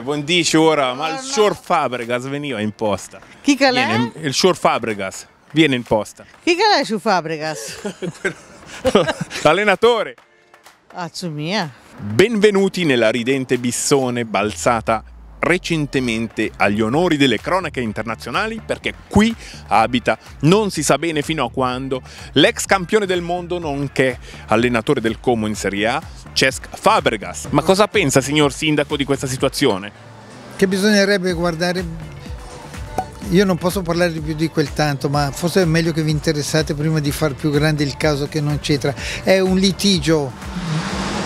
Buondici ora, ma il Shore Fabregas veniva in posta. Chi che l'è? Il Shore Fabregas viene in posta. Chi che l'è su Fabregas? L'allenatore. Azzo mia. Benvenuti nella ridente Bissone balzata recentemente agli onori delle cronache internazionali perché qui abita non si sa bene fino a quando l'ex campione del mondo nonché allenatore del Como in Serie A, Cesc Fabregas. Ma cosa pensa signor sindaco di questa situazione? che bisognerebbe guardare io non posso parlare di più di quel tanto ma forse è meglio che vi interessate prima di far più grande il caso che non c'entra è un litigio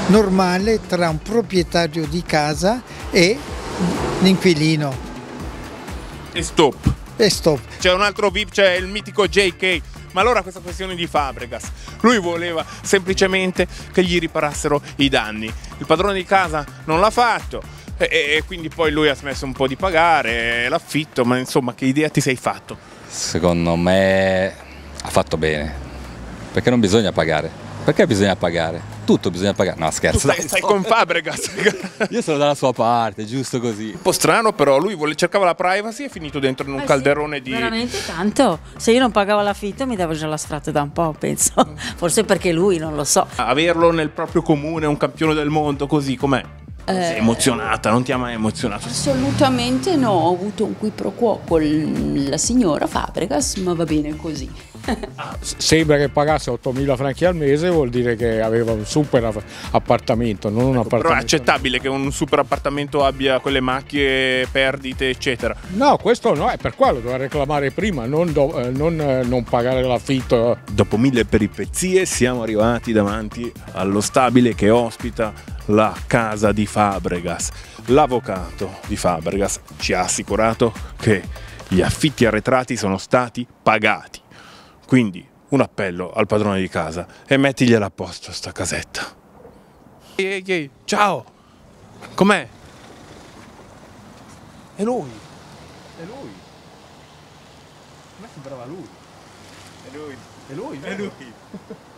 normale tra un proprietario di casa e l'inquilino E stop. e stop C'è un altro VIP, c'è il mitico JK. Ma allora questa questione di Fabregas, lui voleva semplicemente che gli riparassero i danni. Il padrone di casa non l'ha fatto e, e quindi poi lui ha smesso un po' di pagare l'affitto, ma insomma che idea ti sei fatto? Secondo me ha fatto bene. Perché non bisogna pagare? Perché bisogna pagare? Tutto bisogna pagare. No, Tu scherzo. stai, dai. stai con Fabregas. un Io sono dalla sua parte, giusto così. po' strano però, lui vole- cercava la privacy e è finito dentro in un Eh sì, calderone di... Veramente tanto. Se io non pagavo l'affitto mi davo già la strada da un po', penso. Forse perché lui, non lo so. Averlo nel proprio comune, un campione del mondo, così com'è? Sei emozionata, non ti ha mai emozionato? Assolutamente no, ho avuto un qui pro quo con la signora Fabregas, ma va bene così. sembra che pagasse 8.000 franchi al mese, vuol dire che aveva un super appartamento, non un Però è appartamento. accettabile che un super appartamento abbia quelle macchie, perdite, eccetera. No, questo no, è per quello, doveva reclamare prima, non, do- eh, non, eh, non pagare l'affitto. Dopo mille peripezie siamo arrivati davanti allo stabile che ospita la casa di Fabregas. L'avvocato di Fabregas ci ha assicurato che gli affitti arretrati sono stati pagati. Quindi un appello al padrone di casa e mettigliela a posto sta casetta. Ehi, ehi, ehi, ciao! Com'è? È lui! È lui! A me sembrava lui! È lui! È lui! È lui!